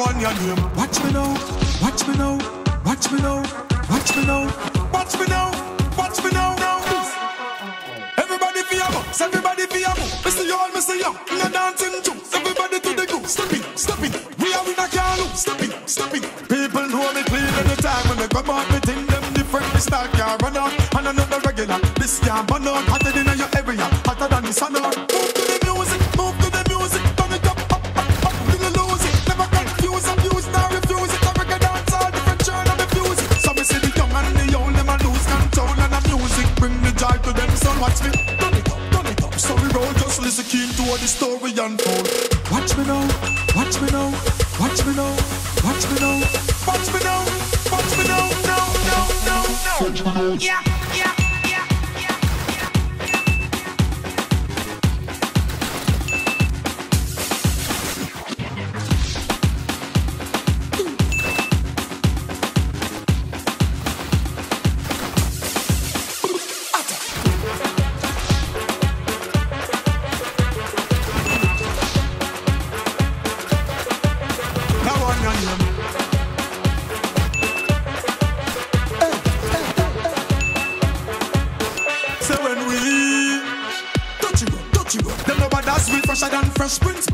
Your name. Watch me now, watch me now, watch me now, watch me now, watch me now, watch me now, now. Everybody feel box, everybody feel move. Mr. Y'all, Mr. Young, no dancing too. Everybody to the groove, step it, it. We are in a car loop, step it, step it. People know me clean anytime when they come out, me think them different. Me start car run out, and another regular. This car burn out, hotter than your area, hotter than the sun out. Watch me, turn it up, turn it up. So we roll, just listen keen to what the story unfold. Watch me now, watch me now, watch me now, watch me now, watch me now, watch me now, now, now, now, now. Yeah, yeah, yeah, yeah,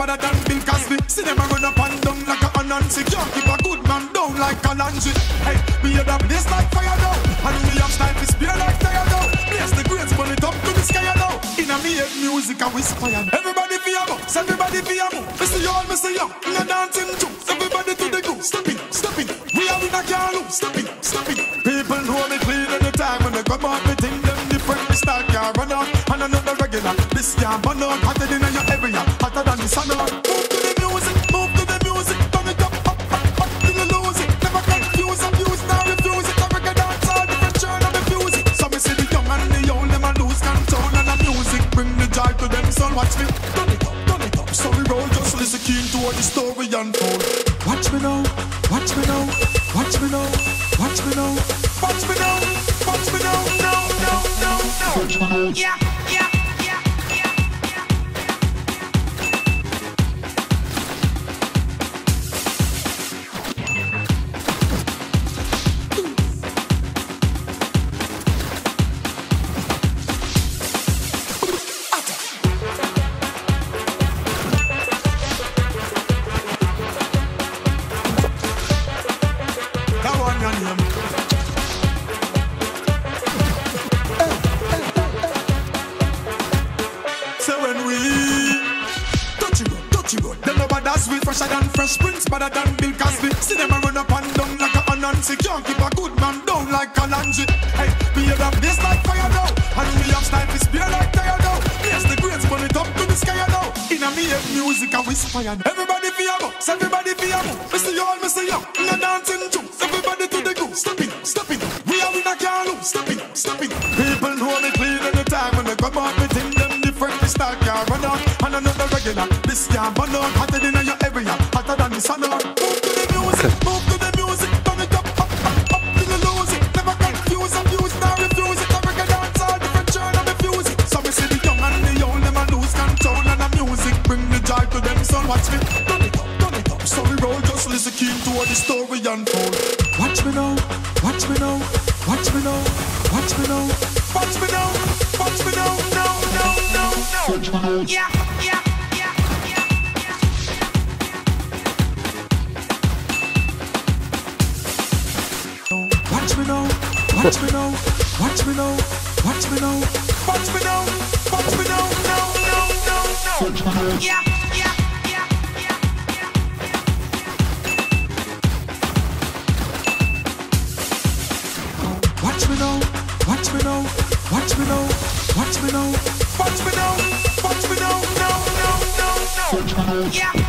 better than Bill Cosby. See them a run up and down like a Anansi. Can't keep a good man down like a Lanji. Hey, we head up this like fire now, and we have style to spear like fire now. Blaze the grades, burn it up to the sky now. In a me music, I whisper and everybody feel box, everybody feel move. Mr. Y'all, Mr. Young, no dancing too. Everybody to the groove, step it, step it. We are in a car loop, step it, step it. The story unfold. Watch me now, watch me now, watch me now, watch me now, watch me now, watch me now, now, now. Yeah, yeah, yeah, yeah, Better than Bill Cosby. See them a run up and down like a Anansi. Can't keep a good man down like a Lanji. Hey, we have this like fire now, and we have style to spear like tire now. Yes, the grades burn it up to the sky now. In a me music I whisper and everybody feel box, everybody feel move. Mr. Y'all, Mr. Young, no dancing too. Everybody to the groove, step it, step it. We are in a car loop, step it, step it. People know me clean anytime when they come out, me think them different. They start car run out, and another regular. This car burn out, hotter than your area, Move to the music, move to the music, turn it up, up, up. Never confuse, it. Dance, all different. So me see the young and the old, them a lose control, and the music bring joy to them. Watch me, turn it up, turn it up. So we roll, just listen to what the story. Watch me now, watch me now, watch me now, watch me now, watch me now, watch me now, yeah, yeah, watch me now, watch me now, watch me now, watch me now, watch me now, now, now, now, now. Yeah, yeah, yeah, yeah, yeah. Watch me now, watch me now, watch me now, watch me now, watch me now, watch me now, now, now. Yeah, yeah, yeah,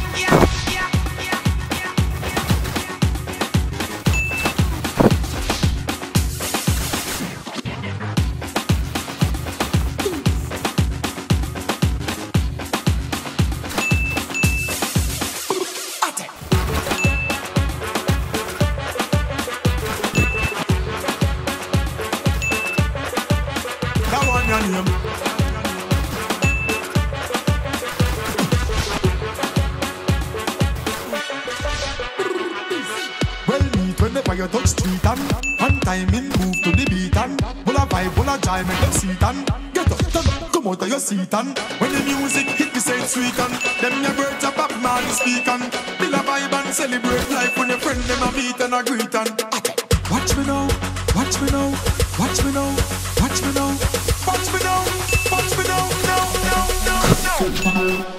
you touch street and on timing move to the beat and Pull a vibe, pull a jive, make them seat and Get up, turn come out of your seat and When the music hit the same sweet and Them your birds up up Marley speak and Build a vibe and celebrate life When your friend them a meet and a greet and Watch me now, watch me now, watch me now, watch me now, watch me now, watch me now, now, now, now, now.